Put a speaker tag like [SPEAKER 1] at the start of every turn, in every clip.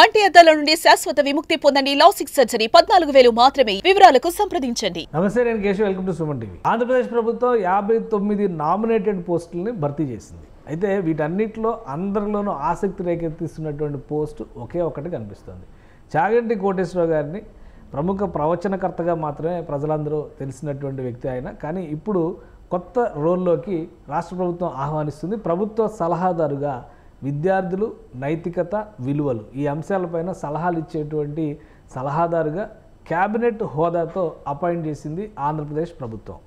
[SPEAKER 1] కంటి అద్దాల నుండి శాశ్వత విముక్తి పొందండి లాసిక్ సర్జరీ. పద్నాలుగు వేలు మాత్రమే. వివరాలకు సంప్రదించండి.
[SPEAKER 2] నమస్తే నేను Keshav. Welcome to Suman TV. Andhra Pradesh ప్రభుత్వం యాభై తొమ్మిది నామినేటెడ్ పోస్టులని భర్తీ చేసింది. అయితే వీటన్నిటిలో అందరిలోనూ ఆసక్తి రేకెత్తిస్తున్నటువంటి పోస్టు ఒకే ఒకటి కనిపిస్తుంది. చాగంటి కోటేశ్వరరావు గారిని ప్రముఖ ప్రవచనకర్తగా మాత్రమే ప్రజలందరూ తెలిసినటువంటి వ్యక్తి ఆయన. కానీ ఇప్పుడు కొత్త రోల్లోకి రాష్ట్ర ప్రభుత్వం ఆహ్వానిస్తుంది. ప్రభుత్వ సలహాదారుగా విద్యార్థులు నైతికత విలువలు ఈ అంశాలపైన సలహాలు ఇచ్చేటువంటి సలహాదారుగా క్యాబినెట్ హోదాతో అపాయింట్ చేసింది ఆంధ్రప్రదేశ్ ప్రభుత్వం.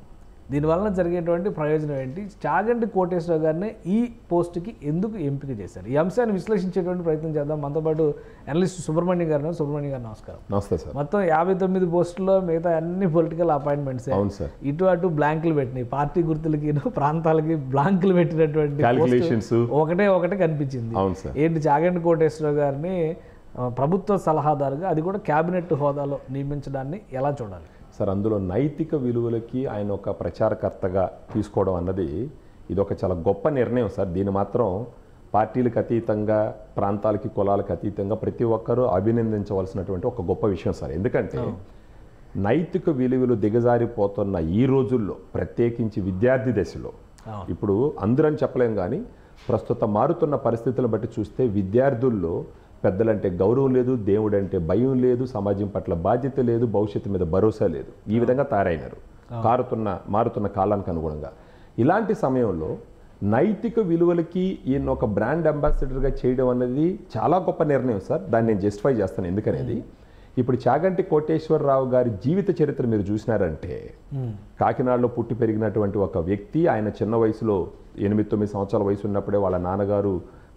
[SPEAKER 2] దీనివలన జరిగేటువంటి ప్రయోజనం ఏంటి? చాగంటి కోటేశ్వర గారిని ఈ పోస్టుకి ఎందుకు ఎంపిక చేశారు? ఈ అంశాన్ని విశ్లేషించేటువంటి ప్రయత్నం చేద్దాం. మనతో పాటు అనలిస్ట్ సుబ్రహ్మణ్యం గారు. సుబ్రహ్మణ్యం గారు నమస్కారం.
[SPEAKER 3] నమస్తే సార్.
[SPEAKER 2] మొత్తం యాభై తొమ్మిది పోస్టుల్లో మిగతా అన్ని పొలిటికల్ అపాయింట్మెంట్స్.
[SPEAKER 3] అవును సార్.
[SPEAKER 2] ఇటు అటు బ్లాంకులు పెట్టినాయి. పార్టీ గుర్తులకి ప్రాంతాలకి బ్లాంకులు పెట్టినటువంటి. ఒకటే ఒకటే కనిపించింది.
[SPEAKER 3] అవును సార్.
[SPEAKER 2] ఏంటి చాగంటి కోటేశ్వరరావు గారిని ప్రభుత్వ సలహాదారుగా అది కూడా క్యాబినెట్ హోదాలో నియమించడాన్ని ఎలా చూడాలి?
[SPEAKER 3] సార్ అందులో నైతిక విలువలకి ఆయన ఒక ప్రచారకర్తగా తీసుకోవడం అన్నది ఇది ఒక చాలా గొప్ప నిర్ణయం సార్. దీన్ని మాత్రం పార్టీలకు అతీతంగా ప్రాంతాలకి కులాలకు అతీతంగా ప్రతి ఒక్కరూ అభినందించవలసినటువంటి ఒక గొప్ప విషయం సార్. ఎందుకంటే నైతిక విలువలు దిగజారిపోతున్న ఈ రోజుల్లో ప్రత్యేకించి విద్యార్థి దశలో. ఇప్పుడు అందరని చెప్పలేం కానీ ప్రస్తుతం మారుతున్న పరిస్థితులను బట్టి చూస్తే విద్యార్థుల్లో పెద్దలంటే గౌరవం లేదు దేవుడంటే భయం లేదు సమాజం పట్ల బాధ్యత లేదు భవిష్యత్తు మీద భరోసా లేదు. ఈ విధంగా తయారైనారు. కారుతున్న మారుతున్న కాలానికి అనుగుణంగా. ఇలాంటి సమయంలో నైతిక విలువలకి ఈయన ఒక బ్రాండ్ అంబాసిడర్గా చేయడం అనేది చాలా గొప్ప నిర్ణయం సార్. దాన్ని నేను జస్టిఫై చేస్తాను ఎందుకనేది? ఇప్పుడు చాగంటి కోటేశ్వరరావు గారి జీవిత చరిత్ర మీరు చూసినారంటే కాకినాడలో పుట్టి పెరిగినటువంటి ఒక వ్యక్తి ఆయన చిన్న వయసులో ఎనిమిది తొమ్మిది సంవత్సరాల వయసు ఉన్నప్పుడే వాళ్ళ నాన్నగారు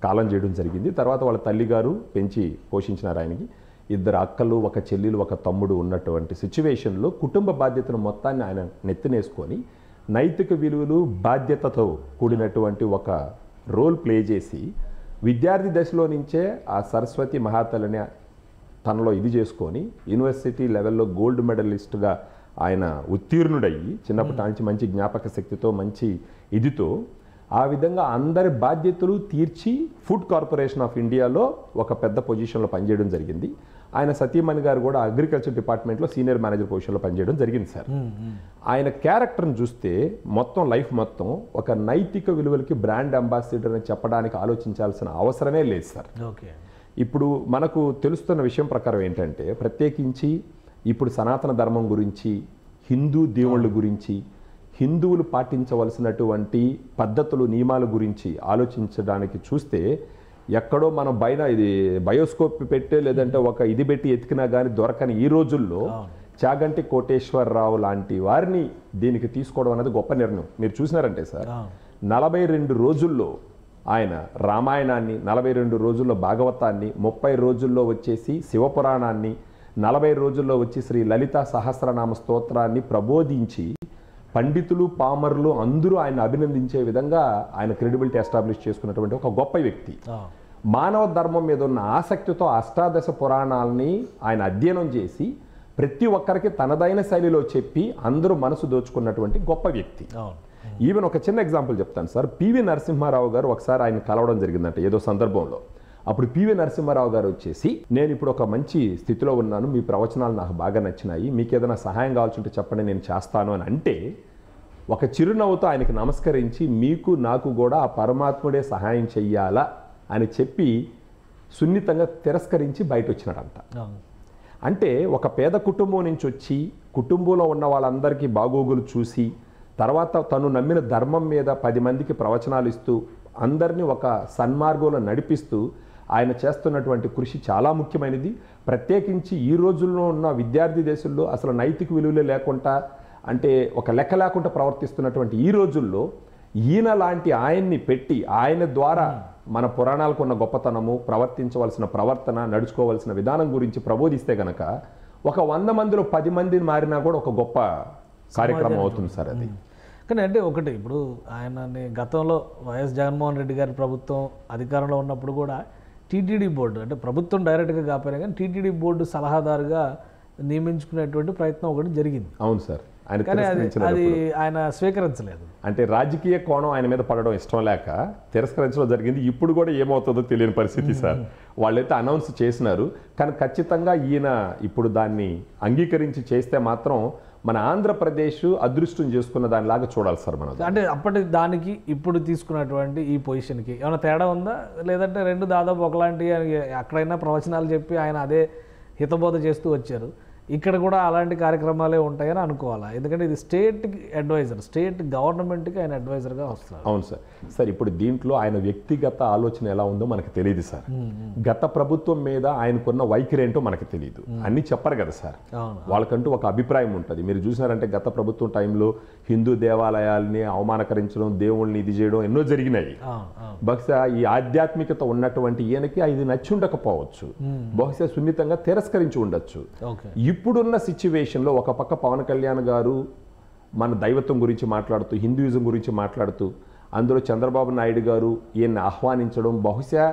[SPEAKER 3] కాలం చేయడం జరిగింది. తర్వాత వాళ్ళ తల్లిగారు పెంచి పోషించినారు ఆయనకి. ఇద్దరు అక్కలు ఒక చెల్లెలు ఒక తమ్ముడు ఉన్నటువంటి సిచ్యువేషన్లో కుటుంబ బాధ్యతను మొత్తాన్ని ఆయన నెత్తినేసుకొని నైతిక విలువలు బాధ్యతతో కూడినటువంటి ఒక రోల్ ప్లే చేసి విద్యార్థి దశలో నుంచే ఆ సరస్వతి మహాతల్లిని తనలో ఇది చేసుకొని యూనివర్సిటీ లెవెల్లో గోల్డ్ మెడలిస్ట్గా ఆయన ఉత్తీర్ణుడయ్యి చిన్నప్పటి నుంచి మంచి జ్ఞాపక శక్తితో మంచి ఇదితో ఆ విధంగా అందరి బాధ్యతలు తీర్చి ఫుడ్ కార్పొరేషన్ ఆఫ్ ఇండియాలో ఒక పెద్ద పొజిషన్లో పనిచేయడం జరిగింది. ఆయన సతీమణి గారు కూడా అగ్రికల్చర్ డిపార్ట్మెంట్లో సీనియర్ మేనేజర్ పొజిషన్లో పనిచేయడం జరిగింది సార్. ఆయన క్యారెక్టర్ని చూస్తే మొత్తం లైఫ్ మొత్తం ఒక నైతిక విలువలకి బ్రాండ్ అంబాసిడర్ అని చెప్పడానికి ఆలోచించాల్సిన అవసరమే లేదు సార్.
[SPEAKER 2] ఓకే.
[SPEAKER 3] ఇప్పుడు మనకు తెలుస్తున్న విషయం ప్రకారం ఏంటంటే ప్రత్యేకించి ఇప్పుడు సనాతన ధర్మం గురించి హిందూ దేవుళ్ళ గురించి హిందువులు పాటించవలసినటువంటి పద్ధతులు నియమాల గురించి ఆలోచించడానికి చూస్తే ఎక్కడో మనం బయట ఇది బయోస్కోప్ పెట్టే లేదంటే ఒక ఇది పెట్టి ఎతికినా కానీ దొరకని ఈ రోజుల్లో చాగంటి కోటేశ్వరరావు లాంటి వారిని దీనికి తీసుకోవడం అనేది గొప్ప నిర్ణయం. మీరు చూసినారంటే సార్ నలభై రెండు రోజుల్లో ఆయన రామాయణాన్ని నలభై రెండు రోజుల్లో భాగవతాన్ని ముప్పై రోజుల్లో వచ్చేసి శివపురాణాన్ని నలభై రోజుల్లో వచ్చి శ్రీ లలిత సహస్రనామ స్తోత్రాన్ని ప్రబోధించి పండితులు పామరులు అందరూ ఆయన అభినందించే విధంగా ఆయన క్రెడిబిలిటీ ఎస్టాబ్లిష్ చేసుకున్నటువంటి ఒక గొప్ప వ్యక్తి. మానవ ధర్మం మీద ఉన్న ఆసక్తితో అష్టాదశ పురాణాలని ఆయన అధ్యయనం చేసి ప్రతి ఒక్కరికి తనదైన శైలిలో చెప్పి అందరూ మనసు దోచుకున్నటువంటి గొప్ప వ్యక్తి. ఈవెన్ ఒక చిన్న ఎగ్జాంపుల్ చెప్తాను సార్. పివి నరసింహారావు గారు ఒకసారి ఆయన కలవడం జరిగిందంట ఏదో సందర్భంలో. అప్పుడు పివి నరసింహారావు గారు వచ్చేసి నేను ఇప్పుడు ఒక మంచి స్థితిలో ఉన్నాను మీ ప్రవచనాలు నాకు బాగా నచ్చినాయి మీకు ఏదైనా సహాయం కావాల్సి ఉంటే చెప్పండి నేను చేస్తాను అని అంటే ఒక చిరునవ్వుతో ఆయనకి నమస్కరించి మీకు నాకు కూడా ఆ పరమాత్ముడే సహాయం చెయ్యాలా? అని చెప్పి సున్నితంగా తిరస్కరించి బయట వచ్చినాడంట అంటే ఒక పేద కుటుంబం నుంచి వచ్చి కుటుంబంలో ఉన్న వాళ్ళందరికీ బాగోగులు చూసి తర్వాత తను నమ్మిన ధర్మం మీద పది మందికి ప్రవచనాలు ఇస్తూ అందరినీ ఒక సన్మార్గంలో నడిపిస్తూ ఆయన చేస్తున్నటువంటి కృషి చాలా ముఖ్యమైనది. ప్రత్యేకించి ఈ రోజుల్లో ఉన్న విద్యార్థి దేశంలో అసలు నైతిక విలువలే లేకుండా అంటే ఒక లెక్క లేకుండా ప్రవర్తిస్తున్నటువంటి ఈ రోజుల్లో ఈయన లాంటి ఆయన్ని పెట్టి ఆయన ద్వారా మన పురాణాలకు ఉన్న గొప్పతనము ప్రవర్తించవలసిన ప్రవర్తన నడుచుకోవాల్సిన విధానం గురించి ప్రబోధిస్తే గనక ఒక వంద మందిలో పది మందిని మారినా కూడా ఒక గొప్ప కార్యక్రమం అవుతుంది సార్ అది.
[SPEAKER 2] కానీ అంటే ఒకటి ఇప్పుడు ఆయనని గతంలో వైఎస్ జగన్మోహన్ రెడ్డి గారి ప్రభుత్వం అధికారంలో ఉన్నప్పుడు కూడా టీటీడీ బోర్డు అంటే ప్రభుత్వం డైరెక్ట్గా కాకపోయినా కానీ టీటీడీ బోర్డు సలహాదారుగా నియమించుకునేటువంటి ప్రయత్నం ఒకటి జరిగింది.
[SPEAKER 3] అవును సార్. ఆయన
[SPEAKER 2] అది ఆయన స్వీకరించలేదు.
[SPEAKER 3] అంటే రాజకీయ కోణం ఆయన మీద పడడం ఇష్టం లేక తిరస్కరించడం జరిగింది. ఇప్పుడు కూడా ఏమవుతుందో తెలియని పరిస్థితి సార్. వాళ్ళైతే అనౌన్స్ చేసినారు. కానీ ఖచ్చితంగా ఈయన ఇప్పుడు దాన్ని అంగీకరించి చేస్తే మాత్రం మన ఆంధ్రప్రదేశ్ అదృష్టం చేసుకున్న దానిలాగా చూడాలి సార్ మనం.
[SPEAKER 2] అంటే అప్పటి దానికి ఇప్పుడు తీసుకున్నటువంటి ఈ పొజిషన్కి ఏమైనా తేడా ఉందా? లేదంటే రెండు దాదాపు ఒకలాంటి అక్కడైనా ప్రవచనాలు చెప్పి ఆయన అదే హితబోధ చేస్తూ వచ్చారు. ఇక్కడ కూడా అలాంటి కార్యక్రమాలే ఉంటాయని అనుకోవాలా? ఎందుకంటే ఇది స్టేట్కి అడ్వైజర్ స్టేట్ గవర్నమెంట్కి ఆయన అడ్వైజర్గా వస్తారు
[SPEAKER 3] అవును సార్. సార్ ఇప్పుడు దీంట్లో ఆయన వ్యక్తిగత ఆలోచన ఎలా ఉందో మనకు తెలియదు సార్. గత ప్రభుత్వం మీద ఆయనకున్న వైఖరి ఏంటో మనకు తెలియదు అన్ని చెప్పరు కదా సార్. వాళ్ళకంటూ ఒక అభిప్రాయం ఉంటుంది. మీరు చూసినారంటే గత ప్రభుత్వం టైంలో హిందూ దేవాలయాల్ని అవమానకరించడం దేవుళ్ళని ఇది చేయడం ఎన్నో జరిగినాయి. బహుశా ఈ ఆధ్యాత్మికత ఉన్నటువంటి ఈయనకి ఇది నచ్చి ఉండకపోవచ్చు బహుశా సున్నితంగా తిరస్కరించి ఉండొచ్చు.
[SPEAKER 2] ఓకే.
[SPEAKER 3] ఇప్పుడున్న సిచ్యువేషన్లో ఒక పక్క పవన్ కళ్యాణ్ గారు మన దైవత్వం గురించి మాట్లాడుతూ హిందూయిజం గురించి మాట్లాడుతూ అందులో చంద్రబాబు నాయుడు గారు ఈయన్ని ఆహ్వానించడం బహుశా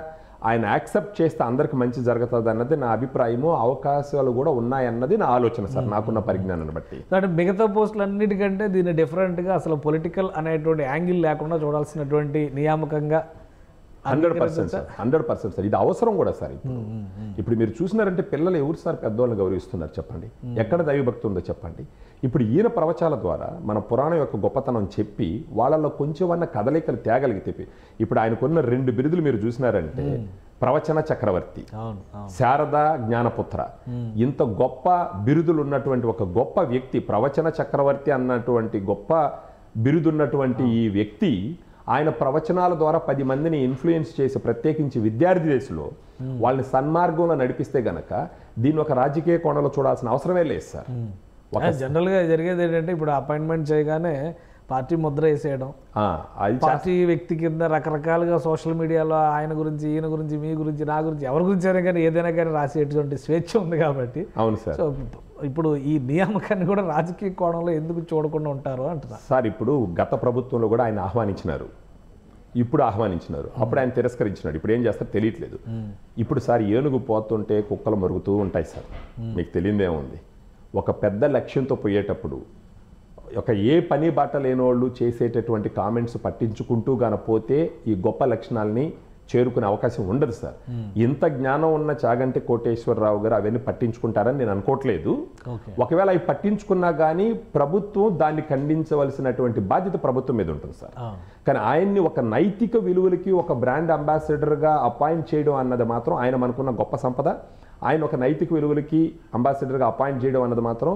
[SPEAKER 3] ఆయన యాక్సెప్ట్ చేస్తే అందరికి మంచి జరుగుతుంది అన్నది నా అభిప్రాయము అవకాశాలు కూడా ఉన్నాయన్నది నా ఆలోచన సార్ నాకున్న పరిజ్ఞానాన్ని బట్టి.
[SPEAKER 2] అంటే మిగతా పోస్టులు అన్నిటికంటే దీన్ని డిఫరెంట్గా అసలు పొలిటికల్ అనేటువంటి యాంగిల్ లేకుండా చూడాల్సినటువంటి నియామకంగా
[SPEAKER 3] hundred percent sir. Hundred percent sir. ఇది అవసరం కూడా సార్ ఇప్పుడు. ఇప్పుడు మీరు చూసినారంటే పిల్లలు ఎవరు సార్ పెద్దవాళ్ళని గౌరవిస్తున్నారు చెప్పండి? ఎక్కడ దైవభక్తి ఉందో చెప్పండి. ఇప్పుడు ఈయన ప్రవచాల ద్వారా మన పురాణం యొక్క గొప్పతనం చెప్పి వాళ్ళలో కొంచెమన్న కదలికలు తేగలిగితే ఇప్పుడు ఆయనకున్న రెండు బిరుదులు మీరు చూసినారంటే ప్రవచన చక్రవర్తి శారద జ్ఞానపుత్ర. ఇంత గొప్ప బిరుదులు ఉన్నటువంటి ఒక గొప్ప వ్యక్తి ప్రవచన చక్రవర్తి అన్నటువంటి గొప్ప బిరుదున్నటువంటి ఈ వ్యక్తి ఆయన ప్రవచనాల ద్వారా పది మందిని ఇన్ఫ్లుయెన్స్ చేసి ప్రత్యేకించి విద్యార్థి దశలో వాళ్ళని సన్మార్గంలో నడిపిస్తే గనక దీన్ని ఒక రాజకీయ కోణంలో చూడాల్సిన అవసరమే లేదు సార్.
[SPEAKER 2] జనరల్గా జరిగేది ఏంటంటే ఇప్పుడు అపాయింట్మెంట్ చేయగానే పార్టీ ముద్ర వేసేయడం. పార్టీ వ్యక్తి కింద రకరకాలుగా సోషల్ మీడియాలో ఆయన గురించి ఈయన గురించి మీ గురించి నా గురించి ఎవరి గురించి అయినా కానీ ఏదైనా కానీ రాసేటువంటి స్వేచ్ఛ ఉంది కాబట్టి.
[SPEAKER 3] అవును సార్.
[SPEAKER 2] సో ఇప్పుడు ఈ నియామకాన్ని కూడా రాజకీయ కోణంలో ఎందుకు చూడకుండా ఉంటారు అంటున్నా.
[SPEAKER 3] సార్ ఇప్పుడు గత ప్రభుత్వంలో కూడా ఆయన ఆహ్వానించినారు. ఇప్పుడు ఆహ్వానించినారు. అప్పుడు ఆయన తిరస్కరించినాడు. ఇప్పుడు ఏం చేస్తారో తెలియట్లేదు. ఇప్పుడు సార్ ఏనుగు పోతుంటే కుక్కలు మరుగుతూ ఉంటాయి సార్. మీకు తెలియదేముంది ఒక పెద్ద లక్ష్యంతో పోయేటప్పుడు ఒక ఏ పని బాట లేని వాళ్ళు చేసేటటువంటి కామెంట్స్ పట్టించుకుంటూ గాన పోతే ఈ గొప్ప లక్షణాలని చేరుకునే అవకాశం ఉండదు సార్. ఇంత జ్ఞానం ఉన్న చాగంటి కోటేశ్వరరావు గారు అవన్నీ పట్టించుకుంటారని నేను అనుకోవట్లేదు. ఒకవేళ అవి పట్టించుకున్నా కానీ ప్రభుత్వం దాన్ని ఖండించవలసినటువంటి బాధ్యత ప్రభుత్వం మీద ఉంటుంది సార్. కానీ ఆయన్ని ఒక నైతిక విలువలకి ఒక బ్రాండ్ అంబాసిడర్గా అపాయింట్ చేయడం అన్నది మాత్రం ఆయన మనకున్న గొప్ప సంపద. ఆయన ఒక నైతిక విలువలకి అంబాసిడర్గా అపాయింట్ చేయడం అన్నది మాత్రం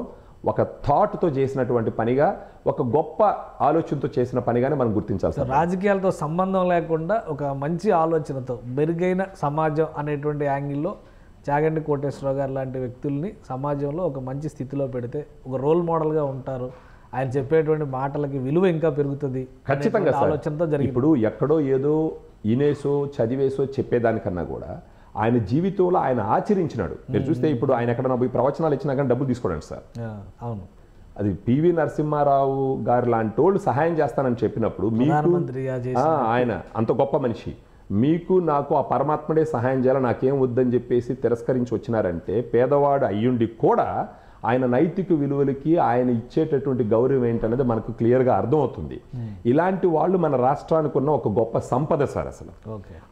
[SPEAKER 3] ఒక థాట్తో చేసినటువంటి పనిగా ఒక గొప్ప ఆలోచనతో చేసిన పనిగానే మనం గుర్తించాలి
[SPEAKER 2] సో
[SPEAKER 3] సార్
[SPEAKER 2] రాజకీయాలతో సంబంధం లేకుండా ఒక మంచి ఆలోచనతో మెరుగైన సమాజం అనేటువంటి యాంగిల్లో చాగంటి కోటేశ్వరరావు గారు లాంటి వ్యక్తుల్ని సమాజంలో ఒక మంచి స్థితిలో పెడితే ఒక రోల్ మోడల్గా ఉంటారు. ఆయన చెప్పేటువంటి మాటలకి విలువ ఇంకా పెరుగుతుంది
[SPEAKER 3] ఖచ్చితంగా
[SPEAKER 2] ఆలోచనతో జరిగింది.
[SPEAKER 3] ఇప్పుడు ఎక్కడో ఏదో ఇనేసో చదివేసో చెప్పేదానికన్నా కూడా ఆయన జీవితంలో ఆయన ఆచరించినాడు. మీరు చూస్తే ఇప్పుడు ఆయన ఎక్కడన్నా పోయి ప్రవచనాలు ఇచ్చినా కానీ డబ్బులు తీసుకోవడానికి సార్.
[SPEAKER 2] అవును.
[SPEAKER 3] అది పివి నరసింహారావు గారు లాంటి వాళ్ళు సహాయం చేస్తానని చెప్పినప్పుడు మీకు ఆయన అంత గొప్ప మనిషి. మీకు నాకు ఆ పరమాత్ముడే సహాయం చేయాలి? నాకేం వద్దని చెప్పేసి తిరస్కరించి వచ్చినారంటే పేదవాడు అయ్యుండి కూడా ఆయన నైతిక విలువలకి ఆయన ఇచ్చేటటువంటి గౌరవం ఏంటనేది మనకు క్లియర్గా అర్థమవుతుంది. ఇలాంటి వాళ్ళు మన రాష్ట్రానికి ఉన్న ఒక గొప్ప సంపద సార్ అసలు.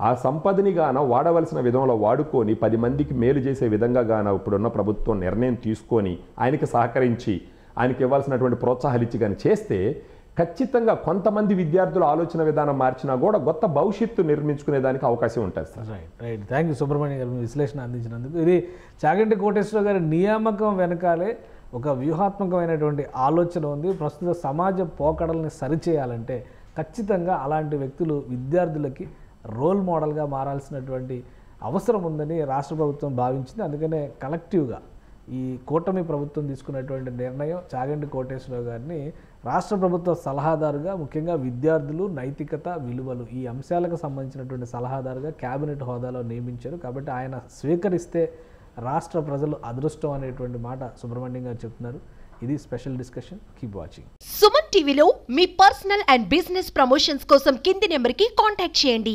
[SPEAKER 3] ఆ సంపదని గాన వాడవలసిన విధంలో వాడుకొని పది మందికి మేలు చేసే విధంగా గాన ఇప్పుడున్న ప్రభుత్వం నిర్ణయం తీసుకొని ఆయనకి సహకరించి ఆయనకి ఇవ్వాల్సినటువంటి ప్రోత్సాహాలు ఇచ్చి కానీ చేస్తే ఖచ్చితంగా కొంతమంది విద్యార్థుల ఆలోచన విధానం మార్చినా కూడా కొత్త భవిష్యత్తు నిర్మించుకునే దానికి అవకాశం ఉంటుంది sir.
[SPEAKER 2] Right right thank you Subrahmanyam garu విశ్లేషణ అందించినందుకు. ఇది చాగంటి కోటేశ్వర గారి నియామకం వెనకాలే ఒక వ్యూహాత్మకమైనటువంటి ఆలోచన ఉంది. ప్రస్తుత సమాజ పోకడల్ని సరిచేయాలంటే ఖచ్చితంగా అలాంటి వ్యక్తులు విద్యార్థులకి రోల్ మోడల్గా మారాల్సినటువంటి అవసరం ఉందని రాష్ట్ర ప్రభుత్వం భావించింది. అందుకనే కలెక్టివ్గా ఈ కూటమి ప్రభుత్వం తీసుకున్నటువంటి నిర్ణయం చాగంటి కోటేశ్వరరావు గారిని రాష్ట్ర ప్రభుత్వ సలహాదారుగా ముఖ్యంగా విద్యార్థులు నైతికత విలువలు ఈ అంశాలకు సంబంధించినటువంటి సలహాదారుగా కేబినెట్ హోదాలో నియమించారు. కాబట్టి ఆయన స్వీకరిస్తే రాష్ట్ర ప్రజలు అదృష్టం అనేటువంటి మాట సుబ్రహ్మణ్యం గారు చెప్తున్నారు. ఇది special discussion. Keep watching
[SPEAKER 4] Suman టీవీలో మీ పర్సనల్ అండ్ బిజినెస్ ప్రమోషన్స్ కోసం కింది నెంబర్కి కాంటాక్ట్ చేయండి.